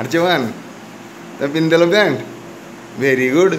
అటు చూడండి పిందెల band very good